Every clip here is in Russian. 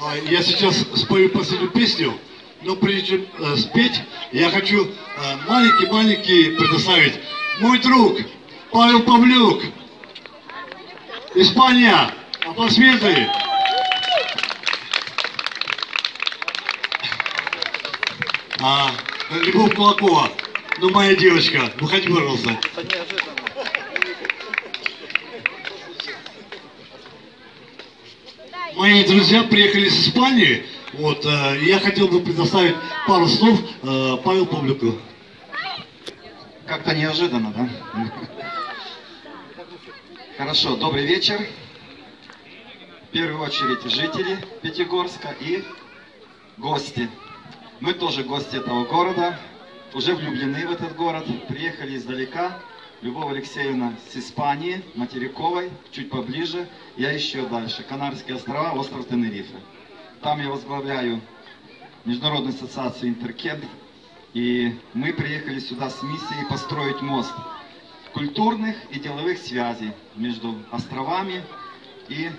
А, Я сейчас спою последнюю песню, но прежде чем э, спеть, я хочу э, маленький-маленький предоставить. Мой друг Павел Павлюк, Испания, аплодисменты. А, Любовь Кулакова, ну моя девочка, выходи, пожалуйста. Мои друзья приехали из Испании, вот, э, я хотел бы предоставить пару слов э, Павел Павлюку. Как-то неожиданно, да? Хорошо, добрый вечер. В первую очередь жители Пятигорска и гости. Мы тоже гости этого города, уже влюблены в этот город, приехали издалека. Любовь Алексеевна с Испании, материковой, чуть поближе, я еще дальше. Канарские острова, остров Тенерифе. Там я возглавляю Международную ассоциацию Интеркент, и мы приехали сюда с миссией построить мост культурных и деловых связей между островами и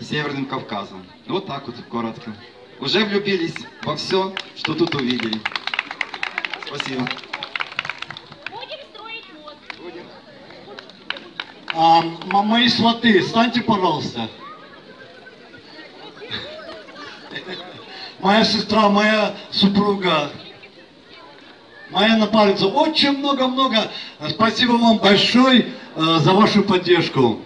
Северным Кавказом. Вот так вот коротко. Уже влюбились во все, что тут увидели. Спасибо. А, мои сваты, станьте, пожалуйста. Моя сестра, моя супруга, моя напарница. Очень много-много. Спасибо вам большое э, за вашу поддержку.